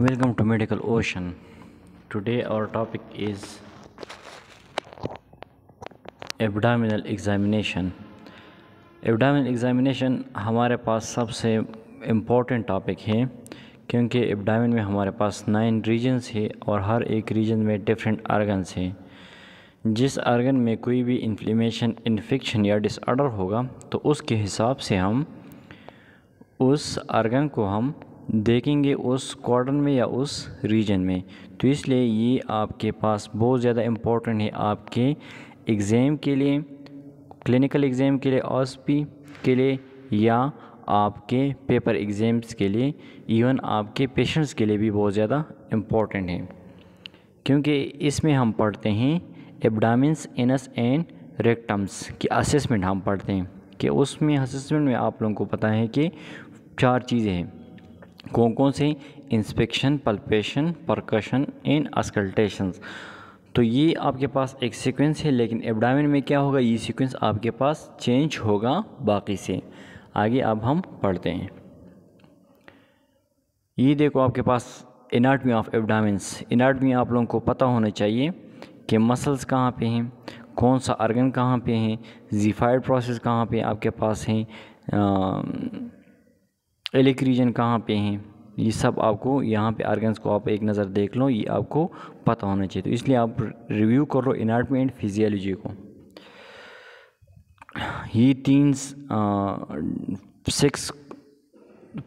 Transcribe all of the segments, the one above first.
Welcome to Medical Ocean. Today our topic is abdominal examination. Abdominal examination हमारे पास सबसे important topic है, क्योंकि एब्डामिन में हमारे पास नाइन रीजन्स है और हर एक रीजन में डिफरेंट आर्गन्स हैं जिस आर्गन में कोई भी इन्फ्लेमेशन इन्फेक्शन या डिसऑर्डर होगा तो उसके हिसाब से हम उस आर्गन को हम देखेंगे उस क्वार्टर में या उस रीजन में। तो इसलिए ये आपके पास बहुत ज़्यादा इम्पोर्टेंट है आपके एग्ज़ाम के लिए क्लिनिकल एग्ज़ाम के लिए ऑसपी के लिए या आपके पेपर एग्ज़ाम्स के लिए इवन आपके पेशेंट्स के लिए भी बहुत ज़्यादा इम्पोर्टेंट है। क्योंकि इसमें हम पढ़ते हैं एबडामिन्स इनस एंड रेक्टम्स की असेसमेंट हम पढ़ते हैं। कि उसमें असेसमेंट में आप लोगों को पता है कि चार चीज़ें हैं। कौन कौन से inspection palpation percussion and auscultations तो ये आपके पास एक सीक्वेंस है, लेकिन एबडामिन में क्या होगा? ये सीक्वेंस आपके पास चेंज होगा बाकी से। आगे अब हम पढ़ते हैं। ये देखो आपके पास इनाटमी ऑफ़ एबडामिन्स इनाटमी आप लोगों को पता होना चाहिए कि मसल्स कहाँ पे हैं, कौन सा अर्गन कहाँ पे हैं जीफाइड प्रोसेस कहाँ पे आपके पास हैं एलिक रीजन कहाँ पे हैं? ये सब आपको यहाँ पे आर्गन्स को आप एक नज़र देख लो, ये आपको पता होना चाहिए। तो इसलिए आप रिव्यू कर लो इनाटमी एंड फिजियोलॉजी को। ये तीन सिक्स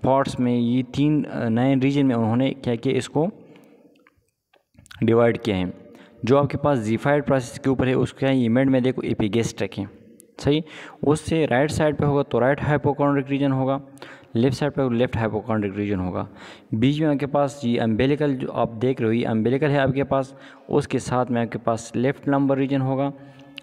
पार्ट्स में, ये तीन नए रीजन में उन्होंने क्या किया, इसको डिवाइड किया है। जो आपके पास जीफाइड प्रोसेस के ऊपर है, उसका इमेंट में देखो, एपिगेस्ट्रिक है। सही? उससे राइट साइड पे होगा तो राइट हाइपोकॉन्ड्रिक रीजन होगा। लेफ़्ट साइड पर लेफ़्ट हाइपोकॉन्ड्रिक रीजन होगा। बीच में आपके पास ये अम्बेलिकल जो आप देख रहे हो, ये अम्बेलिकल है आपके पास, उसके साथ में आपके पास लेफ़्ट लंबर रीजन होगा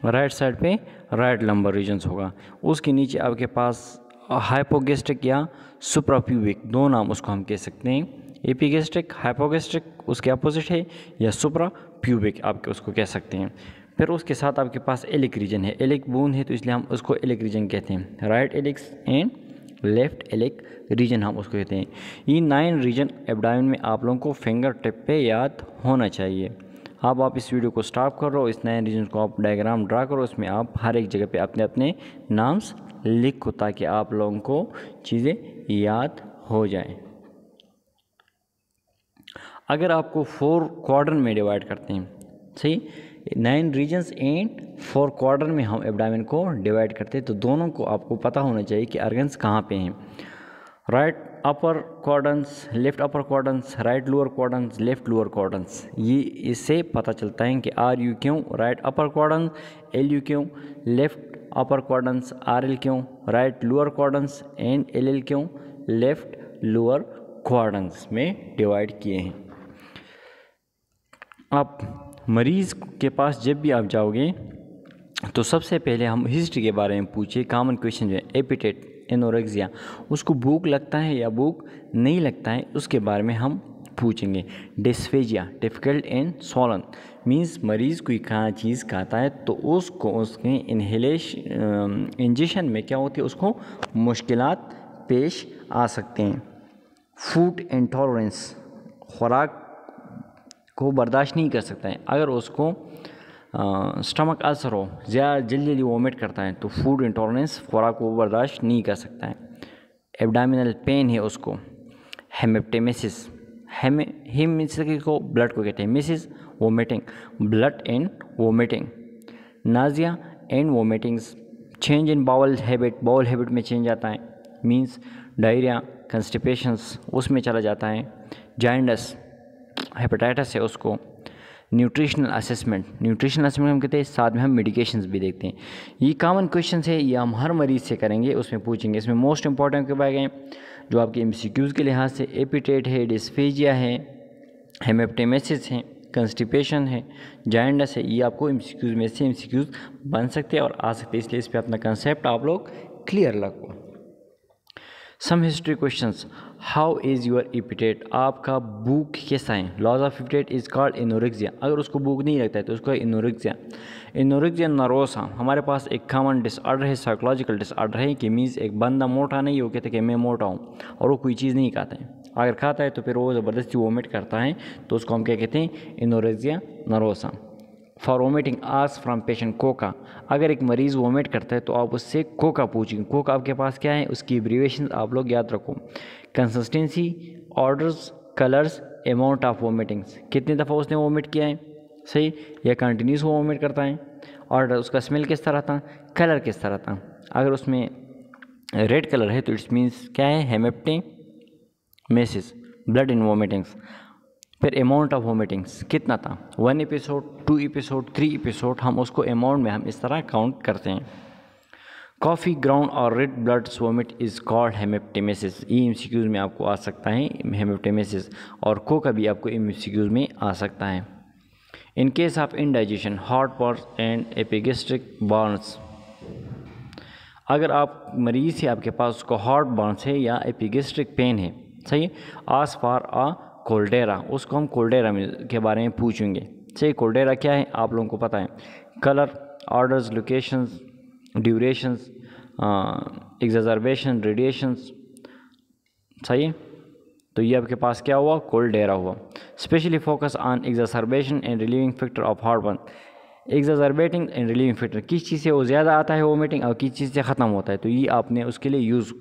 राइट साइड पे राइट लंबर रीजन्स होगा। उसके नीचे आपके पास हाइपोगेस्ट्रिक या सुप्राप्यूबिक दो नाम उसको हम कह सकते हैं। एपीगेस्ट्रिक हाइपोगेस्ट्रिक उसके अपोजिट है, या सुप्रा प्यूबिक आप उसको कह सकते हैं। फिर उसके साथ आपके पास एलिक रीजन है। एलिक बून है तो इसलिए हम उसको एलिक रीजन कहते हैं। Right iliacs and left iliac region हम उसको कहते हैं। ये नाइन रीजन एबडाइन में आप लोगों को फिंगर टिप पे याद होना चाहिए। अब आप इस वीडियो को स्टॉप कर इस नए रीजन को आप डायग्राम ड्रा करो, उसमें आप हर एक जगह पे अपने अपने नाम्स लिखो ताकि आप लोगों को चीज़ें याद हो जाएँ। अगर आपको फोर क्वार्टर में डिवाइड करते हैं, सही? Nine regions and four quarter में हम एबडामिन को डिवाइड करते हैं तो दोनों को आपको पता होना चाहिए कि अर्गन्स कहाँ पे हैं। Right upper quadrants left upper quadrants right lower quadrants left lower quadrants ये इससे पता चलता है कि R U Q right upper quadrants L U Q left upper quadrants R L Q right lower quadrants and L L Q left lower quadrants में divide किए हैं। आप मरीज़ के पास जब भी आप जाओगे तो सबसे पहले हम हिस्ट्री के बारे में पूछिए। कॉमन क्वेश्चन जो है एपिटेट एनोरेक्सिया उसको भूख लगता है या भूख नहीं लगता है, उसके बारे में हम पूछेंगे। Dysphagia difficult and swallowing means मरीज़ कोई खाना, चीज़ खाता है तो उसको, उसके इनहेलेश इंजेशन में क्या होती है, उसको मुश्किल पेश आ सकते हैं। फ़ूड इंटॉलरेंस खुराक को बर्दाश्त नहीं कर सकता है। अगर उसको स्टमक असर हो, ज़्यादा जल्दी जल्दी वोमिट करता है तो फ़ूड इंटॉलरेंस खुराक को बर्दाश्त नहीं कर सकता है। एबडामिनल पेन है उसको, हेमेप्टेमेसिस। हेमे को, ब्लड को कहते हैं। Emesis, vomiting. Blood and vomiting. Nausea and vomitings. Change in bowel habit bowel habit में चेंज आता है। मींस डायरिया कंस्टिपेशंस उसमें चला जाता है। जाइंडस। हेपेटाइटिस है, उसको न्यूट्रिशनल असेसमेंट न्यूट्रिशनल असेसमेंट हम कहते हैं, साथ में हम मेडिकेशंस भी देखते हैं। ये कॉमन क्वेश्चन है, ये हम हर मरीज़ से करेंगे, उसमें पूछेंगे। इसमें मोस्ट इंपॉर्टेंट के पाए गए जो आपके एम के लिहाज से एपिटेट है डिस्फेजिया है हेमेप्टेमेसिस है कंस्टिपेशन है जाइंडस है, ये आपको एम में से एम बन सकते हैं और आ सकते हैं। इसलिए इस पर अपना कंसेप्ट आप लोग क्लियर लगो। Some history questions how is your appetite आपका भूख कैसा है? Loss of appetite is called anorexia अगर उसको भूख नहीं लगता है तो उसको इनोरिक्जिया इनोरिक्सिया नरोसा हमारे पास एक कॉमन डिसऑर्डर है साइकोलॉजिकल डिसऑर्डर है, कि मीन्स एक बंदा मोटा नहीं हो कहते कि मैं मोटा हूँ, और वो कोई चीज़ नहीं खाता है। अगर खाता है तो फिर वो ज़बरदस्ती वोमिट करता है तो उसको हम क्या कहते हैं? Anorexia nervosa for vomiting ask from patient Coca अगर एक मरीज़ वोमिट करता है तो आप उससे कोका पूछेंगे कोका आपके पास क्या है? उसकी एब्रीवेशन आप लोग याद रखो। Consistency odours colours amount of vomitings कितनी दफ़ा उसने वोमिट किया है? सही? या कंटिन्यूस वो वोमिट करता है? और उसका स्मेल किस तरह था? कलर किस तरह था? अगर उसमें रेड कलर है तो इट्स मीन्स क्या है? Haematemesis blood in vomitings फिर अमाउंट ऑफ़ वोमिटिंग्स कितना था? One episode two episode three episode हम उसको अमाउंट में हम इस तरह काउंट करते हैं। कॉफ़ी ग्राउंड और red blood vomit is called haematemesis. E M में आपको आ सकता है, हेमेप्टेमेसिस, और को का भी आपको एम में आ सकता है। In case of indigestion, heart pots and epigastric burns. अगर आप मरीज़ है आपके पास उसको हॉट बर्न्स है या एपिगेस्ट्रिक पेन है, सही? आस फार आ कोल्डेरा, उसको हम कोल्डेरा के बारे में पूछेंगे। सही, कोल्डेरा क्या है? आप लोगों को पता है। Colour, odours, locations durations exacerbation radiations सही? तो ये आपके पास क्या हुआ? कोल्डेरा हुआ। Specially focus on exacerbation and relieving factor of heart exacerbating and relieving factor किस चीज़ से वो ज़्यादा आता है वोमिटिंग और किस चीज़ से ख़त्म होता है? तो ये आपने उसके लिए यूज़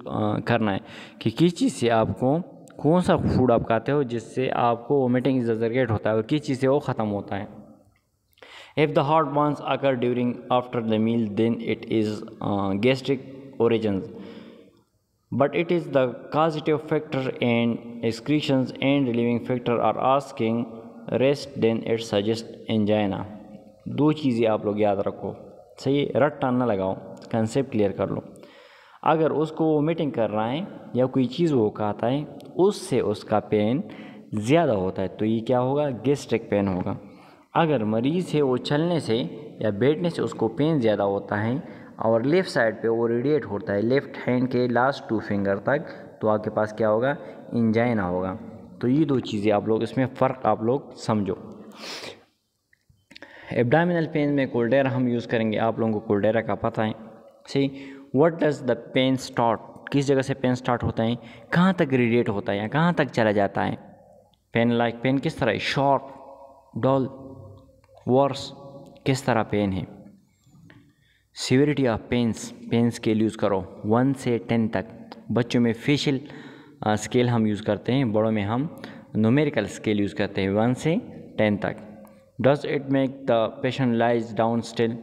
करना है कि किस चीज़ से आपको कौन सा फ़ूड आप खाते हो जिससे आपको वोमिटिंग एग्जर्गेट होता है और किस चीज़ से वो ख़त्म होता है? If the heart burns occur during after the meal then it is gastric origin but it is the causative factor and excretions and relieving factor are asking rest, then it suggests angina. दो चीज़ें आप लोग याद रखो। सही रट्टा ना लगाओ। कंसेप्ट क्लियर कर लो। अगर उसको वो मीटिंग कर रहा है या कोई चीज़ वो खाता है, उससे उसका पेन ज़्यादा होता है तो ये क्या होगा? गेस्ट्रिक पेन होगा। अगर मरीज़ है वो चलने से या बैठने से उसको पेन ज़्यादा होता है और लेफ़्ट साइड पे वो रेडिएट होता है लेफ़्ट हैंड के लास्ट टू फिंगर तक तो आपके पास क्या होगा? इंजाइना होगा। तो ये दो चीज़ें आप लोग, इसमें फ़र्क आप लोग समझो। एब्डामिनल पेन में कोल्डेरा हम यूज़ करेंगे। आप लोगों को कोल्डेरा का पता है। सही what does the pain start किस जगह से पेन स्टार्ट होता है? कहाँ तक रेडिएट होता है या कहाँ तक चला जाता है? पेन लाइक पेन किस तरह शॉर्ट डॉल वर्स किस तरह पेन है? Severity of pains pain scale use करो। वन से टेन तक। बच्चों में फेशियल स्केल हम यूज़ करते हैं, बड़ों में हम नोमेरिकल स्केल यूज़ करते हैं। वन से टेन तक। Does it make the patient lies down still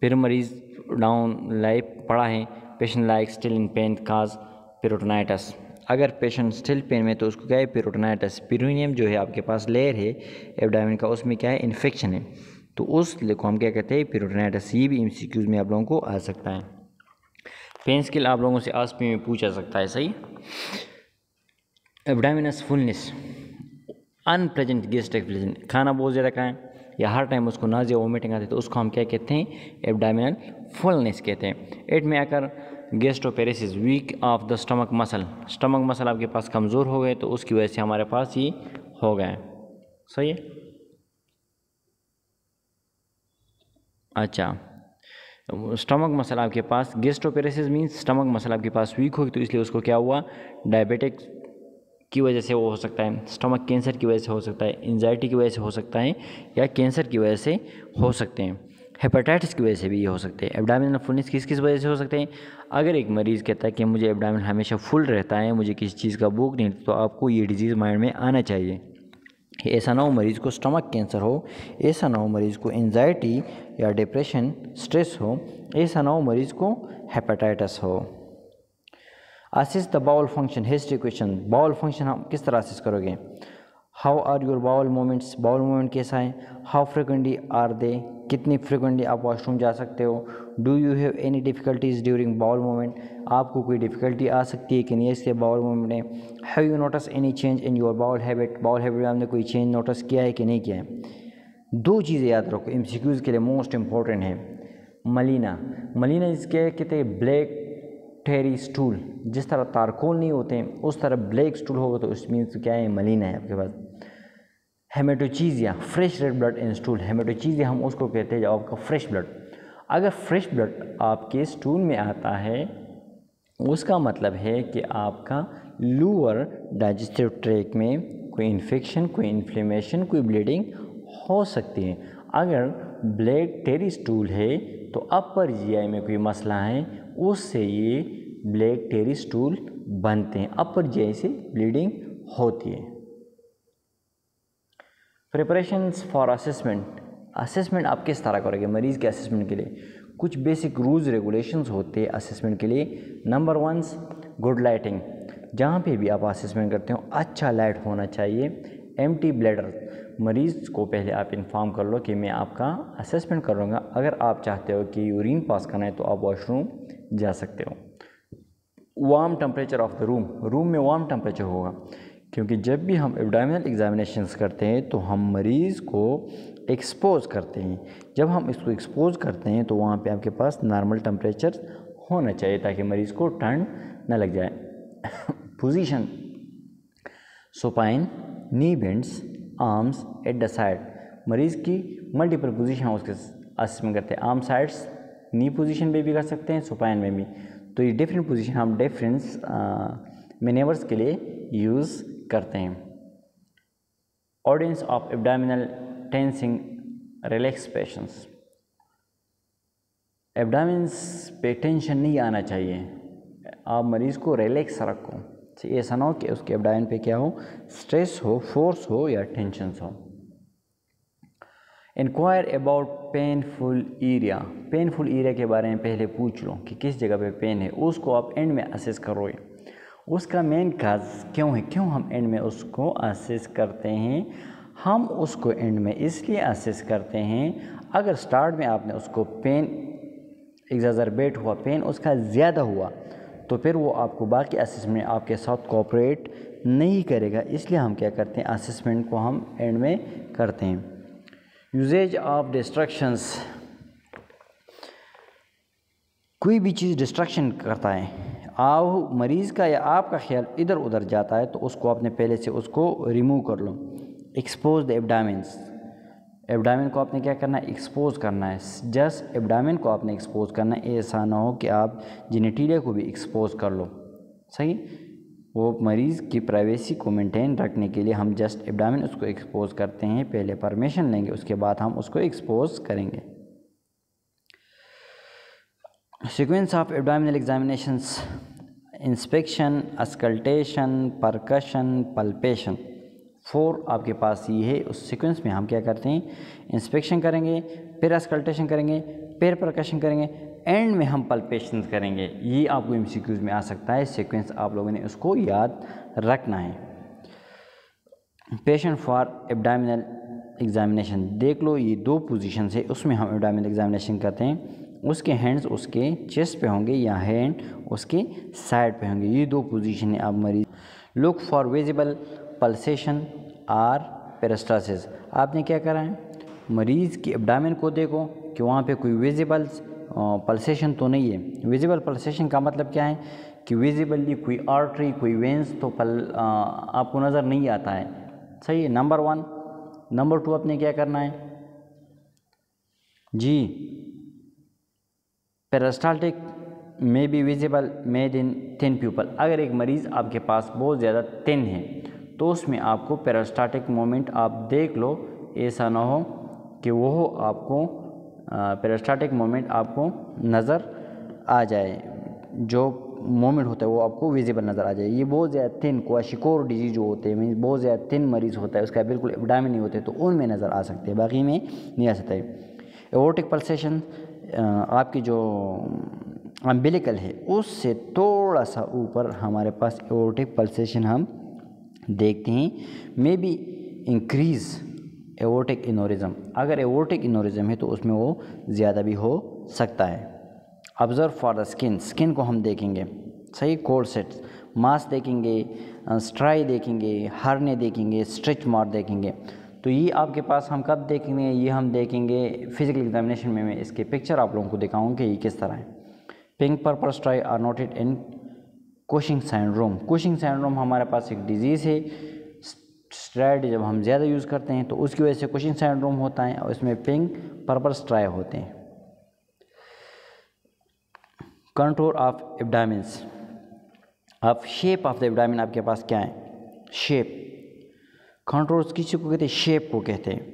फिर मरीज़ डाउन लाइफ पड़ा है। Patient like still in pain cause peritonitis अगर पेशेंट स्टिल पेन में तो उसको क्या है? पेरोटोनाइटस पेरोनियम जो है आपके पास लेयर है एबडामिन का, उसमें क्या है? इन्फेक्शन है। तो उस को हम क्या कहते हैं? पेरोटोनाइटस ये भी एम में आप लोगों को आ सकता है। पेन स्किल आप लोगों से आस में पूछा सकता है, सही? Abdomens fullness unpresent gas explosion खाना बहुत ज़्यादा खाएँ, या हर टाइम उसको नाजिया वोमिटिंग आती है तो उसको हम क्या कहते हैं? एबडामिनल फुलनेस कहते हैं। इट में आकर gastroparesis weak of the stomach muscle stomach muscle आपके पास कमज़ोर हो गए तो उसकी वजह से हमारे पास ये हो गए सही है? अच्छा। स्टमक मसल आपके पास गेस्टोपेरेसिस मीन्स स्टमक मसल आपके पास वीक होगी तो इसलिए उसको क्या हुआ? डायबिटिक की वजह से वो हो सकता है। स्टमक कैंसर की वजह से हो सकता है। एनजाइटी की वजह से हो सकता है या कैंसर की वजह से हो सकते हैं। हेपेटाइटिस की वजह से भी ये हो सकते हैं। एबडामिनल फुलनेस किस किस वजह से हो सकते हैं? अगर एक मरीज़ कहता है कि मुझे एबडामिन हमेशा फुल रहता है, मुझे किसी चीज़ का भूख नहीं तो आपको ये डिज़ीज़ माइंड में आना चाहिए। ऐसा ना हो मरीज़ को स्टमक कैंसर हो, ऐसा ना हो मरीज़ को एनजाइटी या डिप्रेशन स्ट्रेस हो, ऐसा ना हो मरीज़ को हेपेटाइटिस हो। Assess the bowel function history question bowel function हम किस तरह असिस करोगे? How are your bowel movements bowel movement कैसा है? हाउ फ्रिक्वेंटली आर दे कितनी फ्रिक्वेंटली आप वॉशरूम जा सकते हो? Do you have any difficulties during bowel movement आपको कोई डिफ़िकल्टी आ सकती है कि नहीं इसके बाउल मोमेंट में? Have you notice any change in your bowel habit bowel habit में आपने कोई चेंज नोटिस किया है कि नहीं किया है? दो चीज़ें याद रखो। एम के लिए मोस्ट इंपॉर्टेंट है। मलिना। मलिना इसके कहते हैं ब्लैक ठेरी स्टूल जिस तरह तारकोल नहीं होते उस तरह ब्लैक स्टूल होगा तो उस मीन्स क्या है? मलिना है आपके पास। Hematochezia, fresh red blood in stool. Hematochezia हम उसको कहते हैं जब आपका फ्रेश ब्लड। अगर फ्रेश ब्लड आपके स्टूल में आता है, उसका मतलब है कि आपका लोअर डाइजेस्टिव ट्रैक में कोई इन्फेक्शन, कोई इन्फ्लेमेशन, कोई ब्लीडिंग हो सकती है। अगर ब्लैक टेरी स्टूल है तो अपर जीआई में कोई मसला है, उससे ये ब्लैक टेरी स्टूल बनते हैं। अपर जीआई से ब्लीडिंग होती है। प्रिपरेशंस फॉर असेसमेंट असेसमेंट आप किस तरह करोगे? मरीज़ के असेसमेंट के लिए। कुछ बेसिक रूल्स रेगुलेशंस होते हैं असेसमेंट के लिए। नंबर वंस गुड लाइटिंग जहाँ पे भी आप असेसमेंट करते हो अच्छा लाइट होना चाहिए। एम टी ब्लैडर मरीज़ को पहले आप इन्फॉर्म कर लो कि मैं आपका असेसमेंट करूँगा अगर आप चाहते हो कि यूरिन पास करना है तो आप वॉशरूम जा सकते हो। Warm temperature of the room room में वार्म टेम्परेचर होगा। क्योंकि जब भी हम एबडामिनल एग्जामिनेशंस करते हैं तो हम मरीज़ को एक्सपोज करते हैं। जब हम इसको एक्सपोज करते हैं तो वहाँ पे आपके पास नॉर्मल टेम्परेचर होना चाहिए, ताकि मरीज़ को ठंड न लग जाए। Position supine knee bends arms at the side मरीज़ की मल्टीपल पोजीशन उसके असेसमेंट करते हैं। आर्म साइड्स नी पोजीशन में भी कर सकते हैं सुपाइन में भी। तो ये डिफरेंट पोजीशन हम डिफरेंस मेनेवर्स के लिए यूज़ करते हैं। Audience of abdominal tensing relax patients abdomens पे टेंशन नहीं आना चाहिए। आप मरीज़ को रिलैक्स रखो। ऐसा ना हो कि उसके एबडाइन पे क्या हो? स्ट्रेस हो फोर्स हो या टेंशन हो। Inquire about painful area painful area के बारे में पहले पूछ लो कि किस जगह पे पेन है? उसको आप एंड में असेस करोगे उसका मेन काज क्यों है? क्यों हम एंड में उसको असेस करते हैं? हम उसको एंड में इसलिए असेस करते हैं, अगर स्टार्ट में आपने उसको पेन एग्जाजरबेट हुआ पेन उसका ज़्यादा हुआ तो फिर वो आपको बाकी असेसमेंट आपके साथ कोऑपरेट नहीं करेगा। इसलिए हम क्या करते हैं? असेसमेंट को हम एंड में करते हैं। यूजेज ऑफ़ डिस्ट्रक्शंस कोई भी चीज़ डिस्ट्रक्शन करता है आप मरीज़ का या आपका ख्याल इधर उधर जाता है तो उसको आपने पहले से उसको रिमूव कर लो। एक्सपोज द एबडामिन्स एबडामिन को आपने क्या करना है? एक्सपोज करना है। जस्ट एबडामिन को आपने एक्सपोज करना है। ऐसा ना हो कि आप जेनेटिलिया को भी एक्सपोज कर लो। सही? वो मरीज़ की प्राइवेसी को मेंटेन रखने के लिए हम जस्ट एबडामिन उसको एक्सपोज करते हैं। पहले परमिशन लेंगे, उसके बाद हम उसको एक्सपोज करेंगे। Sequence of abdominal examinations inspection auscultation percussion palpation four आपके पास ये है उस सीक्वेंस में हम क्या करते हैं? इंस्पेक्शन करेंगे, फिर अस्कल्टेशन करेंगे, फिर परकशन करेंगे एंड में हम पल्पेशन करेंगे। ये आपको एम में आ सकता है सीक्वेंस आप लोगों ने उसको याद रखना है। पेशेंट फॉर एबडामिनल एग्जामिनेशन देख लो, ये दो पोजीशन है उसमें हम एबडामिनल एग्जामिनेशन करते हैं। उसके हैंड्स उसके चेस्ट पे होंगे या हैंड उसके साइड पे होंगे। ये दो पोजीशन है आप मरीज़। Look for visible pulsation or peristalsis आपने क्या करा है? मरीज़ की एबडामिन को देखो कि वहाँ पे कोई विजिबल पल्सेशन तो नहीं है। विजिबल पल्सेशन का मतलब क्या है? कि विजिबली कोई आर्टरी कोई वेंस तो पल आ, आपको नज़र नहीं आता है। सही है? नंबर वन नंबर टू आपने क्या करना है? जी। Peristaltic may be visible, made in thin people. अगर एक मरीज़ आपके पास बहुत ज़्यादा थिन है तो उसमें आपको पेरास्टाटिक मोमेंट आप देख लो। ऐसा ना हो कि वो आपको पेरास्टाटिक मोमेंट आपको नज़र आ जाए। जो मोमेंट होता है वो आपको विजिबल नज़र आ जाए। ये बहुत ज़्यादा थिन क्वाशिकोर डिज़ीज़ जो होते हैं मीन बहुत ज़्यादा थिन मरीज़ होता है, उसका बिल्कुल एबडामिन नहीं होते तो उनमें नज़र आ सकते हैं। बाकी में नहीं आ सकता। है एवोटिक पल्सेशन आपकी जो अम्बिलिकल है, उससे थोड़ा सा ऊपर हमारे पास एवोटिक पल्सेशन हम देखते हैं। May be increase aortic aneurysm अगर एवोटिक इनोरिज़म है तो उसमें वो ज़्यादा भी हो सकता है। Observe for the skin skin को हम देखेंगे। सही कोल्ड सेट्स मास देखेंगे स्ट्राई देखेंगे, हरने देखेंगे स्ट्रिच मार देखेंगे। तो ये आपके पास हम कब देखेंगे? ये हम देखेंगे फ़िज़िकल एग्जामिनेशन में, मैं इसके पिक्चर आप लोगों को दिखाऊँ कि ये किस तरह है। Pink purple striae are noted in Cushing syndrome Cushing syndrome हमारे पास एक डिज़ीज़ है स्ट्राइड जब हम ज़्यादा यूज़ करते हैं तो उसकी वजह से कोशिंग सैंड्रोम होता है और इसमें पिंक पर्पल स्ट्राई होते हैं। कंट्रोल ऑफ़ एबडामिन्स अब शेप ऑफ़ द एबडामिन आपके पास क्या है? शेप कंट्रोल्स किसी को कहते हैं? शेप को कहते हैं।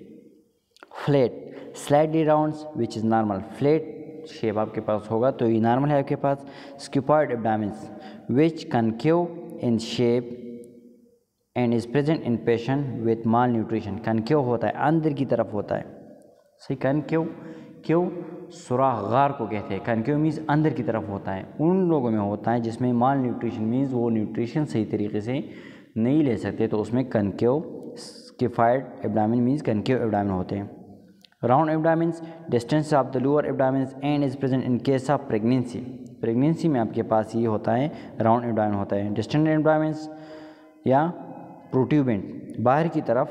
Flat slightly rounds which is normal flat shape आपके पास होगा तो ये नॉर्मल है आपके पास। Scaphoid abdomens which concave in shape and is present in patient with malnutrition concave होता है, अंदर की तरफ़ होता है। सही कनक्यू क्यों? सुराख गार को कहते हैं। कनक्यू मीन्स अंदर की तरफ़ होता है। उन लोगों में होता है जिसमें माल न्यूट्रिशन मीन्स वो न्यूट्रिशन सही तरीके से नहीं ले सकते तो उसमें concave scaphoid abdomen means concave abdomen होते हैं। Round abdomens distension of the lower abdomens and is present in case of pregnancy pregnancy में आपके पास ये होता है राउंड एबडामिन होता है। डिस्टेंट एबडामिन्स या प्रोट्यूबेंट बाहर की तरफ़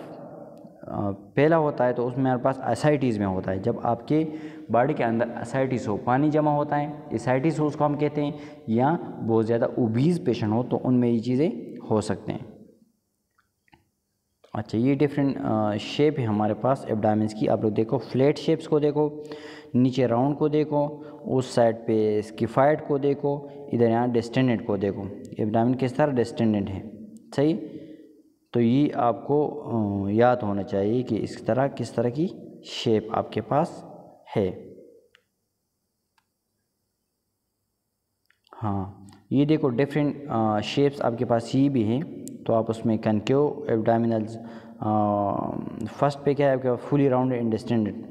पहला होता है तो उसमें हमारे पास एसाइटीज़ में होता है। जब आपके बॉडी के अंदर एसाइटिस हो, पानी जमा होता है एसाइटिस हो उसको हम कहते हैं, या बहुत ज़्यादा ओबीज पेशेंट हो तो उनमें ये चीज़ें हो सकते हैं। अच्छा ये डिफरेंट शेप है हमारे पास एबडामिन्स की। आप लोग देखो फ्लैट शेप्स को देखो, नीचे राउंड को देखो, उस साइड पे स्किफाइड को देखो, इधर यहाँ डिस्टेंडेंट को देखो। एबडामिन किस तरह डिस्टेंडेंट है? सही? तो ये आपको याद होना चाहिए कि इस तरह, किस तरह की शेप आपके पास है। हाँ ये देखो डिफरेंट शेप्स आपके पास ये भी हैं। तो आप उसमें कनक्यू एबडामिनल्स फ़र्स्ट पे क्या है, आपके फुली राउंड एंड डिस्टेंडेड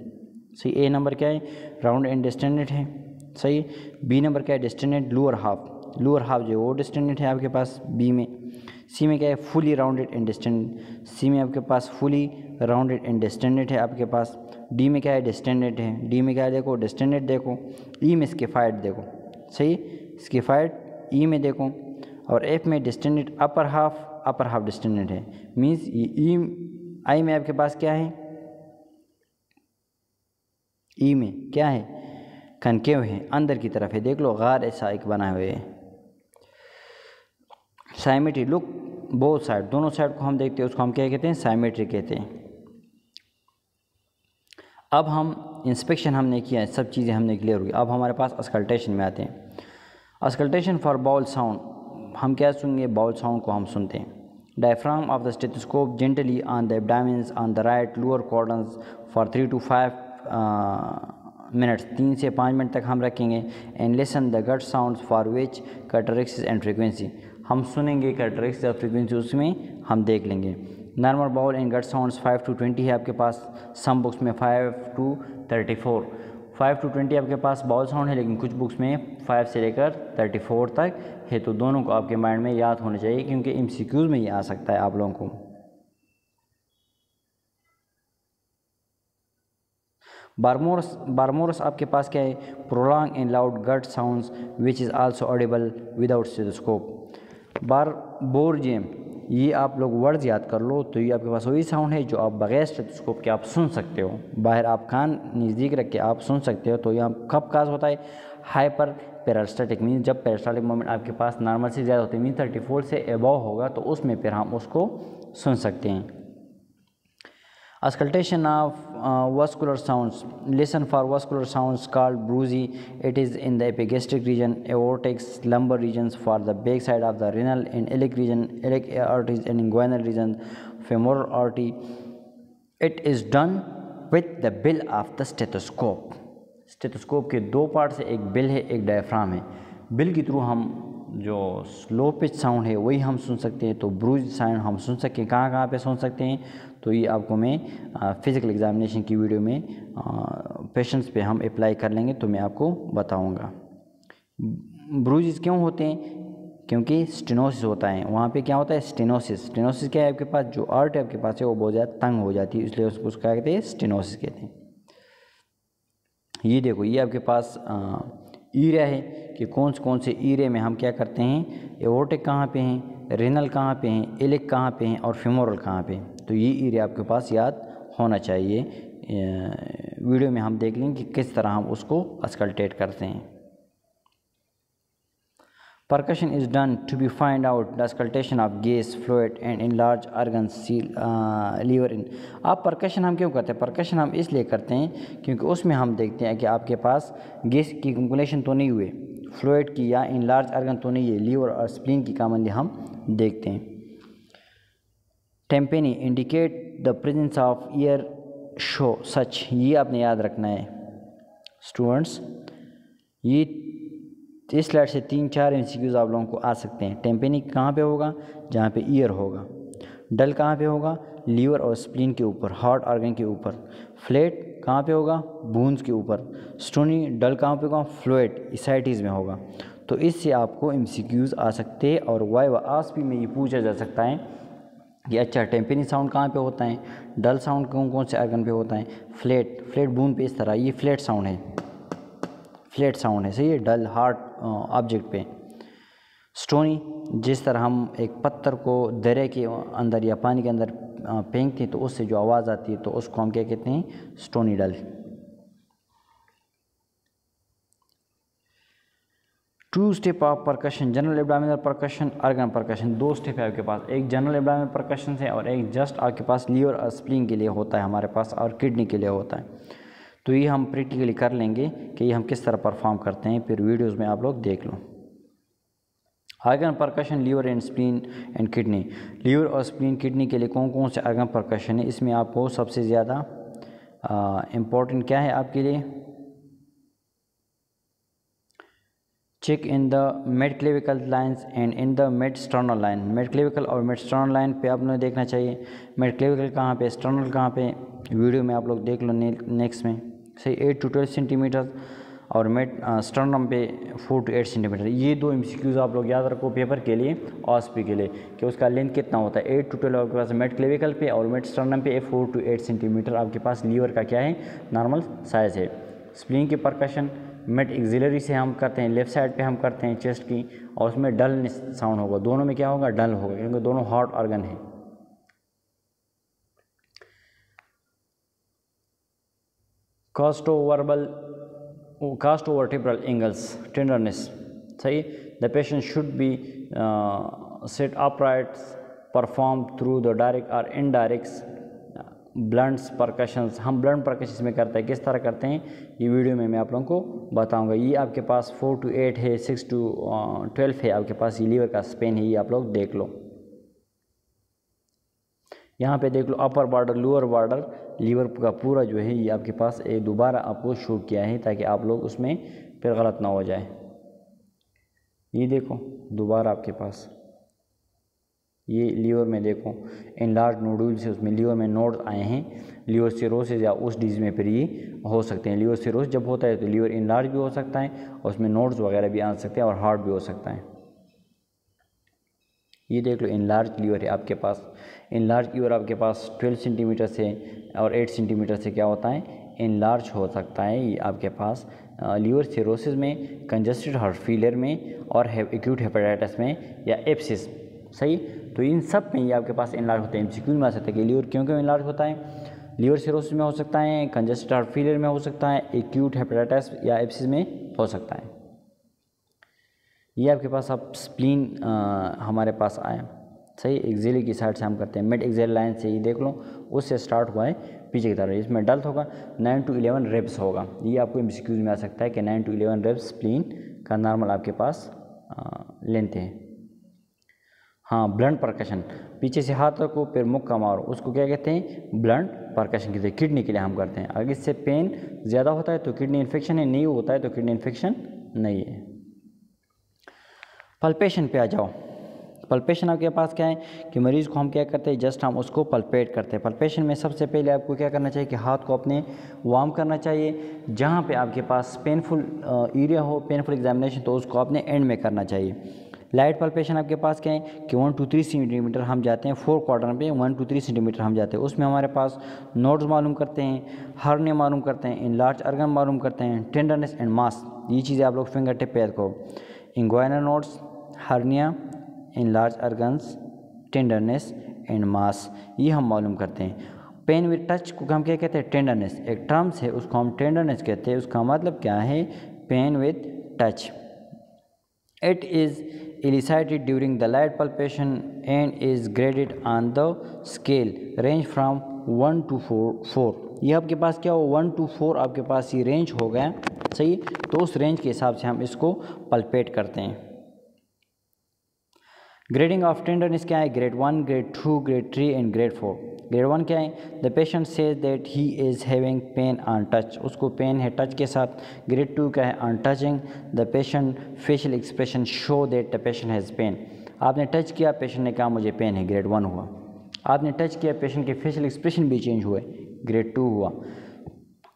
सही ए नंबर क्या है? राउंड एंड डिस्टेंडेड है। सही? बी नंबर क्या है? Distended lower half lower half जो है वो डिस्टेंडेड है आपके पास बी में। सी में क्या है? Fully rounded and distended C में आपके पास फुली राउंडेड एंड डिस्टेंडेड है आपके पास। डी में क्या है? डिस्टेंडेड है। डी में क्या है? देखो डिस्टेंडेड देखो। ई e में स्किफाइड देखो। सही? स्किफाइड ई e में देखो। और एफ़ में distended upper half upper half distended है। मीन्स ई आई में आपके पास क्या है? ई e में क्या है? कनकेव है, अंदर की तरफ़ है। देख लो, गार ऐसा एक बना हुए है। साइमेट्री लुक बोथ साइड दोनों साइड को हम देखते हैं, उसको हम क्या कहते हैं? साइमेट्री कहते हैं। अब हम इंस्पेक्शन हमने किया है, सब चीज़ें हमने क्लियर हुई। अब हमारे पास अस्कल्टेशन में आते हैं। अस्कल्टेशन फॉर बाउल साउंड हम क्या सुनेंगे? बाउल साउंड को हम सुनते हैं। Diaphragm of the stethoscope gently on the abdomens on the right lower quadrants for three to five minutes तीन से पाँच मिनट तक हम रखेंगे and listen the gut sound for which characteristics and frequency हम सुनेंगे कटरिक्स और फ्रिक्वेंसी उसमें हम देख लेंगे। Normal bowel and gut sounds five to twenty है आपके पास। सम बुक्स में five to thirty four five to twenty आपके पास बाउल साउंड है, लेकिन कुछ बुक्स में फाइव से लेकर थर्टी फोर तक है तो दोनों को आपके माइंड में याद होना चाहिए, क्योंकि एम में ये आ सकता है आप लोगों को। बारमोरस बारमोरस आपके पास क्या है? Prolonged and loud gut sounds which is also audible without stethoscope borborygmi ये आप लोग वर्ड्स याद कर लो तो ये आपके पास वही साउंड है जो आप बगैर स्टेथोस्कोप के आप सुन सकते हो। बाहर आप कान नज़दीक रख के आप सुन सकते हो तो यहाँ कब काज होता है? हाइपर पेरास्टेटिक मीन जब पेरास्टेटिक मोमेंट आपके पास नॉर्मल से ज़्यादा होते हैं मीन थर्टी फोर से एबव होगा तो उसमें फिर हम उसको सुन सकते हैं। Auscultation of uh, vascular sounds. Listen for vascular sounds called bruzy. It is in the epigastric region, aortic, lumbar regions for the back side of the renal and iliac region, iliac arteries and inguinal region, femoral artery. It is done with the bill of the stethoscope. Stethoscope के दो part से एक bill है एक diaphragm है bill के through हम जो स्लो पिच साउंड है वही हम सुन सकते हैं तो ब्रूज साउंड हम सुन सकते हैं कहाँ कहाँ पे सुन सकते हैं तो ये आपको मैं फ़िज़िकल एग्ज़ामिनेशन की वीडियो में पेशेंट्स पे हम अप्लाई कर लेंगे तो मैं आपको बताऊँगा। ब्रूज क्यों होते हैं? क्योंकि स्टेनोसिस होता है। वहाँ पे क्या होता है? स्टेनोसिस स्टेनोसिस क्या है आपके पास? जो आर्ट आपके पास है, वो बहुत ज़्यादा तंग हो जाती है, इसलिए उसको क्या कहते हैं? स्टेनोसिस कहते हैं। ये देखो, ये आपके पास ईरा है कि कौन से कौन से ईरे में हम क्या करते हैं? एवोटिक कहाँ पे हैं? रेनल कहाँ पे हैं? एलिक कहाँ पे हैं? और फिमोरल कहाँ पे तो ये एरिया आपके पास याद होना चाहिए। वीडियो में हम देख लेंगे कि किस तरह हम उसको अस्कल्टेट करते हैं। Percussion is done to be find out the auscultation gas fluid and in large organs seal uh, liver in आप परकशन हम क्यों करते हैं? परकशन हम इसलिए करते हैं क्योंकि उसमें हम देखते हैं कि आपके पास गैस की कंकुलेशन तो नहीं हुए फ्लूड की या इन लार्ज अर्गन तो नहीं है लीवर और स्प्लीन की कॉमनली हम देखते हैं। Tympany indicate the presence of air show such ये आपने याद रखना है। स्टूडेंट्स ये, इस स्लाइड से तीन चार एम आप लोगों को आ सकते हैं। टेम्पेनी कहाँ पे होगा? जहाँ पे ईयर होगा। डल कहाँ पे होगा? लीवर और स्प्लीन के ऊपर हार्ट ऑर्गन के ऊपर। फ्लेट कहाँ पे होगा? बूंस के ऊपर। स्टोनी डल कहाँ पे होगा? फ्लोएट इसाइटीज़ में होगा। तो इससे आपको एम आ सकते हैं और वाई व आस में ये पूछा जा सकता है कि अच्छा टेम्पनी साउंड कहाँ पे होता है? डल साउंड कौन कौन से आर्गन पे होता है? फ्लेट फ्लेट बूंद पे, इस तरह। ये फ्लेट साउंड है। फ्लेट साउंड है, सही है? डल हार्ड ऑब्जेक्ट पे। स्टोनी, जिस तरह हम एक पत्थर को दरे के अंदर या पानी के अंदर फेंकते हैं तो उससे जो आवाज़ आती है तो उसको हम क्या कहते हैं? Stony dull. Two step of percussion general abdominal percussion organ percussion दो स्टेप है आपके पास। एक जनरल एब्डामिनल परकशन है और एक जस्ट आपके पास लीवर और स्प्लिंग के लिए होता है हमारे पास और किडनी के लिए होता है। तो ये हम प्रैक्टिकली कर लेंगे कि ये हम किस तरह परफॉर्म करते हैं, फिर वीडियोज़ में आप लोग देख लो। Organ percussion liver and spleen and kidney liver और स्प्लीन किडनी के लिए कौन कौन से आर्गन परकशन है? इसमें आपको सबसे ज़्यादा इम्पोर्टेंट क्या है आपके लिए? Check in the mid clavicular lines and in the mid sternal line mid clavicular और मेड स्टर्नल लाइन पे आपने देखना चाहिए। मेड क्लेविकल कहाँ पे स्टर्नल कहाँ पे? वीडियो में आप लोग देख लो नेक्स्ट में। सही एट टू ट्वेल्व सेंटीमीटर और मेट स्टर्नम पे फोर टू एट सेंटीमीटर ये दो एम आप लोग याद रखो पेपर के लिए ऑस्पी के लिए, कि उसका लेंथ कितना होता है। एट टू ट्वेल्व आपके पास मेट क्लेविकल पे और मेट स्टर्नम पे फोर टू एट सेंटीमीटर आपके पास लीवर का क्या है? नॉर्मल साइज़ है। स्प्लिंग की परकशन मेट एग्जिलरी से हम करते हैं, लेफ़्ट साइड पे हम करते हैं चेस्ट की और उसमें डल साउंड होगा। दोनों में क्या होगा? डल होगा, क्योंकि दोनों हॉट ऑर्गन है। Costo verbal costo vertebral angles tenderness सही? The patient should be set upright perform through the direct और इनडायरेक्ट ब्लंट्स परकशंस हम ब्लंट परकशंस में करते हैं, किस तरह करते हैं, ये वीडियो में मैं आप लोगों को बताऊँगा। ये आपके पास फोर टू एट है सिक्स टू ट्वेल्व है आपके पास, ये लीवर का स्पेन है, ये आप लोग देख लो। यहाँ पे देख लो upper border lower border liver का पूरा जो है ये आपके पास दोबारा आपको शो किया है, ताकि आप लोग उसमें फिर गलत ना हो जाए। ये देखो, दोबारा आपके पास। ये लीवर में देखो इन लार्ज नोडुल से उसमें लीवर में नोड आए हैं। लीवर सिरोसिस या उस डिज़ीज़ में फिर ये हो सकते हैं। लीवर सिरोस जब होता है तो लीवर इन लार्ज भी हो सकता है और उसमें नोड्स वगैरह भी आ सकते हैं और हार्ट भी हो सकता है। ये देख लो इन लार्ज लीवर है आपके पास। इन लार्ज लीवर आपके पास 12 सेंटीमीटर से और 8 सेंटीमीटर से क्या होता है? इन लार्ज हो सकता है ये आपके पास। लीवर सिरोसिस में कंजस्टेड हार्ट फेलियर में और एक्यूट हेपेटाइटिस में या एप्सिस सही? तो इन सब में ये आपके पास इन लार्ज होते हैं एम में आ सकता है, कि लीवर क्यों क्यों इन लार्ज होता है? लीवर सिरोसिस में हो सकता है कंजस्टेड हार्ट फेलियर में हो सकता है एक्यूट हेपेटाइटिस या एप्सिस में हो सकता है। ये आपके पास अब स्प्लीन हमारे पास आया। सही? एक्जेली की साइड से हम करते हैं। मिड एक्जेल लाइन से ये देख लो। उससे स्टार्ट हुआ है, पीछे की तरफ़। इसमें डल्थ होगा नाइन टू इलेवन रेप्स होगा। ये आपको एम में आ सकता है कि nine to eleven ribs spleen का नॉर्मल आपके पास लेंथ है। हाँ ब्लंट परकशन पीछे से हाथ रखो फिर मुक्का मारो। उसको क्या कहते हैं? ब्लंट परकशन कहते हैं किडनी के लिए हम करते हैं। अगर इससे पेन ज़्यादा होता है तो किडनी इन्फेक्शन है। नहीं होता है तो किडनी इन्फेक्शन नहीं है। पल्पेशन पे आ जाओ। पल्पेशन आपके पास क्या है? कि मरीज़ को हम क्या करते हैं? जस्ट हम उसको पल्पेट करते हैं। पल्पेशन में सबसे पहले आपको क्या करना चाहिए? कि हाथ को अपने वार्म करना चाहिए। जहाँ पे आपके पास पेनफुल एरिया हो पेनफुल एग्जामिनेशन तो उसको अपने एंड में करना चाहिए। लाइट पल्पेशन आपके पास क्या है कि वन, टू, थ्री सेंटीमीटर हम जाते हैं, फोर क्वार्टर पे, वन, टू, थ्री सेंटीमीटर हम जाते हैं। उसमें हमारे पास नोट्स मालूम करते हैं, हरने मालूम करते हैं इन लार्ज अर्गन मालूम करते हैं टेंडरनेस एंड मास ये चीज़ें आप लोग फिंगर टिप पे रखो inguinal nodes hernia enlarged organs tenderness and mass ये हम मालूम करते हैं। पेन विद टच को हम क्या कहते हैं? टेंडरनेस एक टर्म्स है, उसको हम टेंडरनेस कहते हैं। उसका मतलब क्या है? Pain with touch it is elicited during the light palpation and is graded on the scale, range from 1 to 4 4 ये आपके पास क्या हो? वन टू फोर आपके पास ये रेंज हो गया। सही? तो उस रेंज के हिसाब से हम इसको पल्पेट करते हैं। ग्रेडिंग ऑफ़ टेंडरनेस क्या है? Grade one grade two grade three and grade four grade one क्या है the patient says that he is having pain on touch उसको पेन है टच के साथ। ग्रेड टू क्या है on touching the patient facial expression show that the patient has pain आपने touch किया पेशेंट ने कहा, मुझे पेन है। ग्रेड वन हुआ। आपने टच किया पेशेंट के फेशियल एक्सप्रेशन भी चेंज हुए। ग्रेड टू हुआ।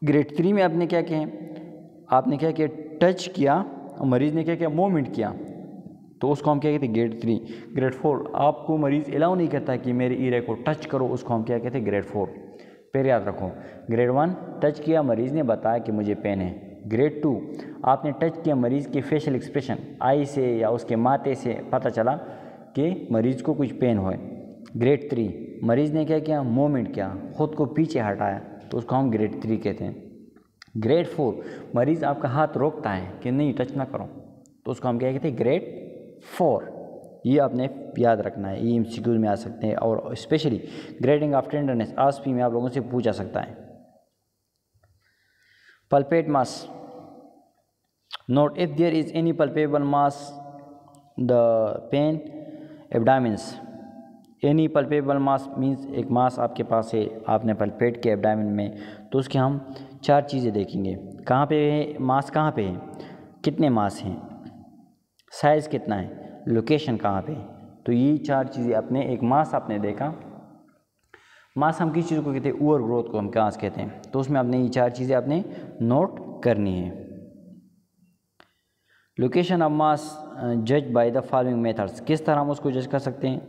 ग्रेड थ्री में आपने क्या किया आपने क्या किया? टच किया मरीज़ ने क्या किया? मूवमेंट किया। तो उसको हम क्या कहते हैं? ग्रेड थ्री ग्रेड फोर आपको मरीज़ अलाउ नहीं करता कि मेरे ईरे को टच करो उसको हम क्या कहते हैं? ग्रेड फोर फिर याद रखो. ग्रेड वन टच किया, मरीज़ ने बताया कि मुझे पेन है. ग्रेड टू आपने टच किया मरीज़ के फेशियल एक्सप्रेशन आई से या उसके माथे से पता चला कि मरीज़ को कुछ पेन हो. ग्रेड थ्री मरीज़ ने क्या किया? मोमेंट किया. ख़ुद को पीछे हटाया. तो उसको हम ग्रेड थ्री कहते हैं. ग्रेड फोर मरीज़ आपका हाथ रोकता है कि नहीं? टच ना करो. तो उसको हम क्या कहते हैं? Grade four. ये आपने याद रखना है, ये एम में आ सकते हैं और स्पेशली ग्रेडिंग ऑफ़ टेंडरनेस आसपी में आप लोगों से पूछा सकता है। Palpate mass note if there is any palpable mass the pain abdomens any palpable mass means एक मास आपके पास है, आपने पल्पेट के एबडामिन में तो उसके हम चार चीज़ें देखेंगे। कहाँ पे है? मास कहाँ पे है? कितने मास हैं? साइज़ कितना है? लोकेशन कहाँ पे? तो ये चार चीज़ें अपने, एक मास आपने देखा। मास हम किस चीज़ को कहते हैं? ओवर ग्रोथ को हम कहाँ से कहते हैं? तो उसमें आपने ये चार चीज़ें आपने नोट करनी है। लोकेशन ऑफ़ मास जज बाय द फॉलोइंग मेथड्स किस तरह हम उसको जज कर सकते हैं?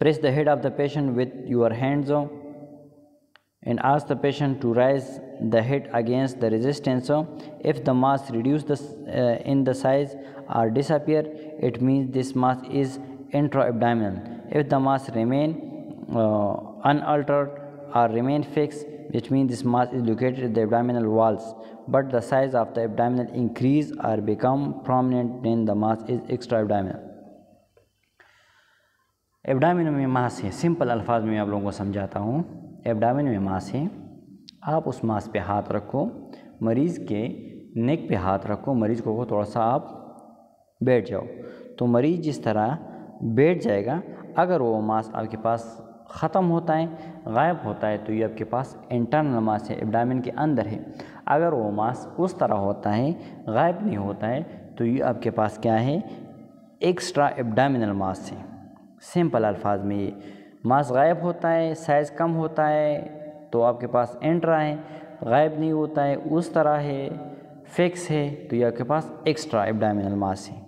Press the head of the patient with your hands on and ask the patient to raise the head against the resistance if the mass reduce the, uh, in the size or disappear it means this mass is intra-abdominal if the mass remain uh, unaltered or remain fixed which means this mass is located in the abdominal walls but the size of the abdominal increase or become prominent then the mass is extra-abdominal abdomen में मास है simple अल्फाज में आप लोगों को समझाता हूँ abdomen में मांस है। आप उस मांस पे हाथ रखो, मरीज़ के नेक पे हाथ रखो, मरीज़ को थोड़ा सा आप बैठ जाओ। तो मरीज़ जिस तरह बैठ जाएगा, अगर वो मांस आपके पास ख़त्म होता है, गायब होता है तो ये आपके पास इंटरनल मास है, एबडामिन के अंदर है। अगर वो मास उस तरह होता है, गायब नहीं होता है तो ये आपके पास क्या है? एक्स्ट्रा एबडामिनल मास है। सिंपल अल्फाज में ये मास गायब होता है साइज़ कम होता है तो आपके पास एंट्रा है गायब नहीं होता है, उस तरह है फिक्स है तो ये आपके पास एक्स्ट्रा एबडामिनल मास है।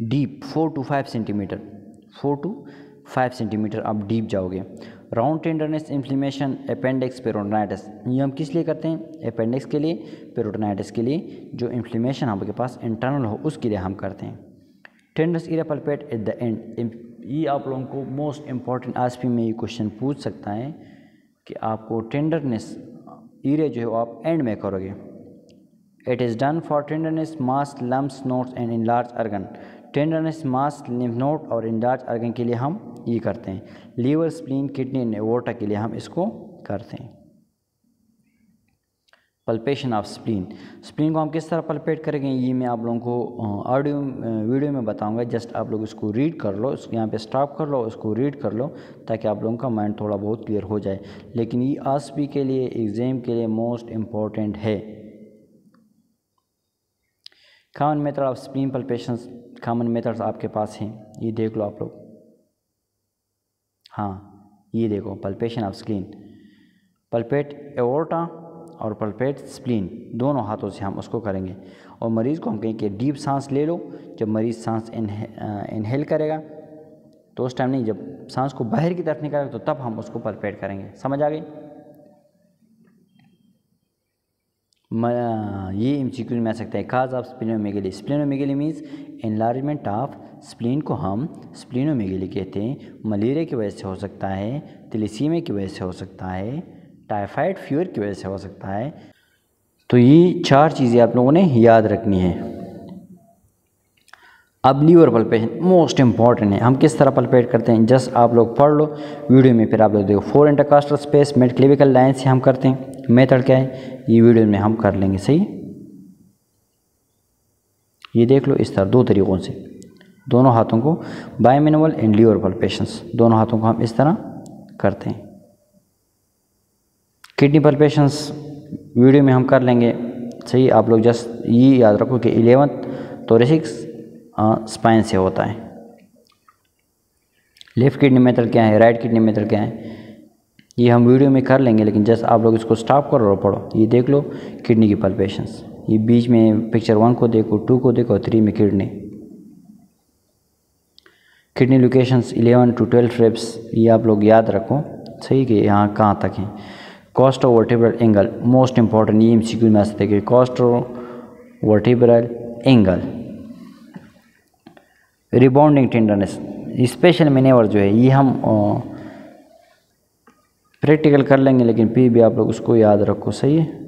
Deep four to five centimetre four to five centimetre आप डीप जाओगे। Round tenderness inflammation appendix peritonitis ये हम किस लिए करते हैं? अपेंडिक्स के लिए पेरोटनाइटिस के लिए, जो इन्फ्लेमेशन आपके पास इंटरनल हो, उसके लिए हम करते हैं। Tender area palpate at the end ये आप लोगों को मोस्ट इंपॉर्टेंट आज भी में ये क्वेश्चन पूछ सकता है कि आपको टेंडरनेस ईरे जो है वो आप एंड में करोगे। It is done for tenderness mass lumps nodes and enlarged organ tenderness mass lymph node और इन लार्ज अर्गन के लिए हम ये करते हैं। लीवर स्प्लीन किडनी वोटा के लिए हम इसको करते हैं। पल्पेशन ऑफ़ स्प्लीन स्प्लीन को हम किस तरह पल्पेट करेंगे, ये मैं आप लोगों को ऑडियो वीडियो में बताऊँगा। जस्ट आप लोग इसको रीड कर लो यहाँ पे स्टॉप कर लो, इसको रीड कर लो, ताकि आप लोगों का माइंड थोड़ा बहुत क्लियर हो जाए। लेकिन ये आस के लिए एग्ज़ाम के लिए मोस्ट इंपॉर्टेंट है। Common method of spleen palpation common methods आपके पास हैं। ये देख लो आप लोग। हाँ ये देखो palpation of screen palpate aorta और पल्पेट स्प्लीन दोनों हाथों से हम उसको करेंगे। और मरीज़ को हम कहें कि डीप सांस ले लो। जब मरीज़ सांस इनहेल करेगा तो उस टाइम नहीं, जब सांस को बाहर की तरफ़ निकालेगा तो तब हम उसको पल्पेट करेंगे। समझ आ गई? ये एम सी में आ सकता है। Cause of splenomegaly splenomegaly means enlargement of spleen को हम स्प्लिनोमेगली कहते हैं। मलेरिया की वजह से हो सकता है तिलिसीमे की वजह से हो सकता है टाइफाइड फीवर की वजह से हो सकता है। तो ये चार चीज़ें आप लोगों ने याद रखनी है। अब लीवर पल्पेशन मोस्ट इंपॉर्टेंट है। हम किस तरह पल्पेट करते हैं? जस्ट आप लोग पढ़ लो। वीडियो में फिर आप लोग देखो। Four intercostal space mid clavicular line से हम करते हैं। मेथड क्या है? ये वीडियो में हम कर लेंगे। सही? ये देख लो इस तरह, दो तरीक़ों से। दोनों हाथों को बायमिनवल एंड लीवर पल्पेशंस दोनों हाथों को हम इस तरह करते हैं। किडनी पल्पेशंस वीडियो में हम कर लेंगे। सही, आप लोग जस्ट ये याद रखो कि इलेवंथ तोरेसिक्स स्पाइन से होता है। लेफ़्ट किडनी मेथड क्या है? राइट किडनी मेथड क्या है? ये हम वीडियो में कर लेंगे, लेकिन जस्ट आप लोग इसको स्टॉप करो और पढ़ो, ये देख लो किडनी की पल्पेशंस ये बीच में पिक्चर वन को देखो टू को देखो थ्री में kidney kidney locations eleven to twelve ribs ये आप लोग याद रखो। सही कि यहाँ कहाँ तक हैं? Cost of vertebral angle most important ये एम सी क्यू में आ सकते हैं cost of vertebral angle rebounding tenderness special manoeuvre जो है ये हम प्रैक्टिकल कर लेंगे लेकिन फिर भी आप लोग उसको याद रखो, सही है?